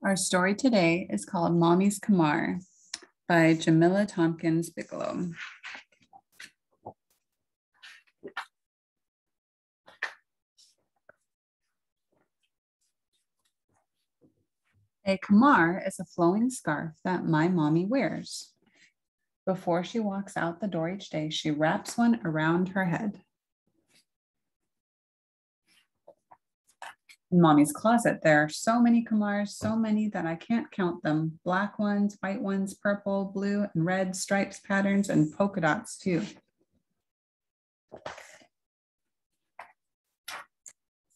Our story today is called Mommy's Khimar by Jamilah Thompkins Bigelow. A khimar is a flowing scarf that my mommy wears. Before she walks out the door each day, she wraps one around her head. Mommy's closet, there are so many khimars, so many that I can't count them. Black ones, white ones, purple, blue, and red stripes, patterns, and polka dots too.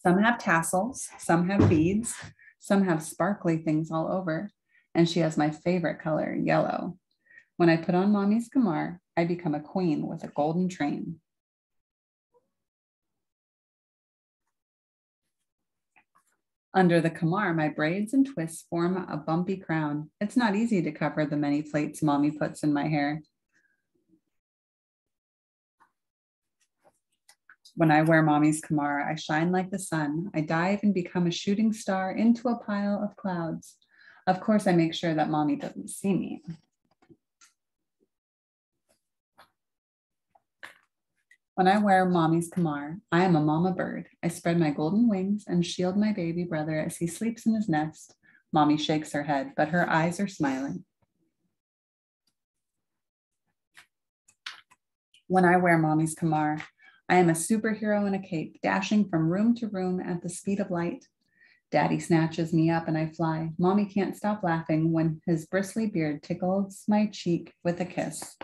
Some have tassels, some have beads, some have sparkly things all over, and she has my favorite color, yellow. When I put on mommy's khimar, I become a queen with a golden train. Under the khimar, my braids and twists form a bumpy crown. It's not easy to cover the many plaits mommy puts in my hair. When I wear mommy's khimar, I shine like the sun. I dive and become a shooting star into a pile of clouds. Of course, I make sure that mommy doesn't see me. When I wear mommy's khimar, I am a mama bird. I spread my golden wings and shield my baby brother as he sleeps in his nest. Mommy shakes her head, but her eyes are smiling. When I wear mommy's khimar, I am a superhero in a cape, dashing from room to room at the speed of light. Daddy snatches me up and I fly. Mommy can't stop laughing when his bristly beard tickles my cheek with a kiss.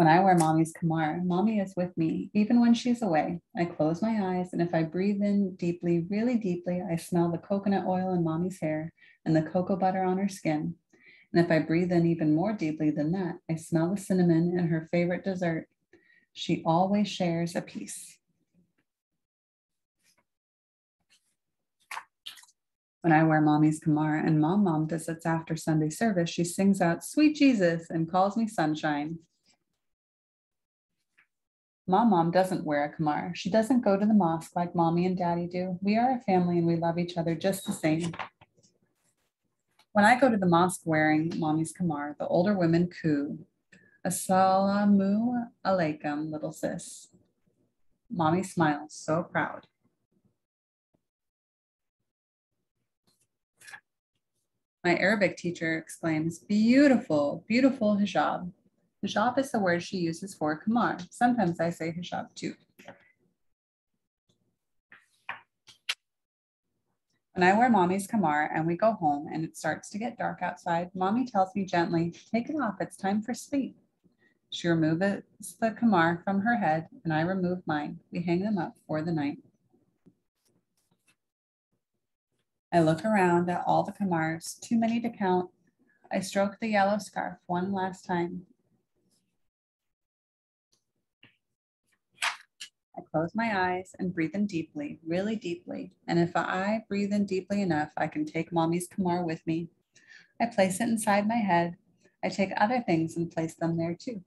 When I wear mommy's khimar, mommy is with me, even when she's away. I close my eyes, and if I breathe in deeply, really deeply, I smell the coconut oil in mommy's hair and the cocoa butter on her skin. And if I breathe in even more deeply than that, I smell the cinnamon in her favorite dessert. She always shares a piece. When I wear mommy's khimar and mom mom visits after Sunday service, she sings out, Sweet Jesus, and calls me sunshine. Mom mom doesn't wear a khimar. She doesn't go to the mosque like mommy and daddy do. We are a family and we love each other just the same. When I go to the mosque wearing mommy's khimar, the older women coo, Assalamu alaikum, little sis. Mommy smiles, so proud. My Arabic teacher exclaims, beautiful, beautiful hijab. Hijab is the word she uses for khimar. Sometimes I say hijab too. When I wear mommy's khimar and we go home and it starts to get dark outside, mommy tells me gently, take it off, it's time for sleep. She removes the khimar from her head and I remove mine. We hang them up for the night. I look around at all the khimars, too many to count. I stroke the yellow scarf one last time. Close my eyes and breathe in deeply, really deeply. And if I breathe in deeply enough, I can take mommy's khimar with me. I place it inside my head. I take other things and place them there too.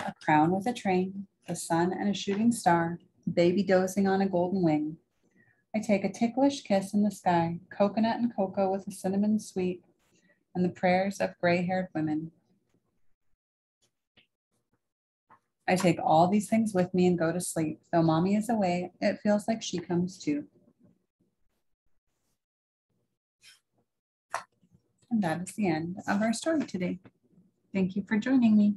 A crown with a train, the sun and a shooting star, baby dozing on a golden wing. I take a ticklish kiss in the sky, coconut and cocoa with a cinnamon sweet, and the prayers of gray haired women. I take all these things with me and go to sleep. Though mommy is away, it feels like she comes too. And that is the end of our story today. Thank you for joining me.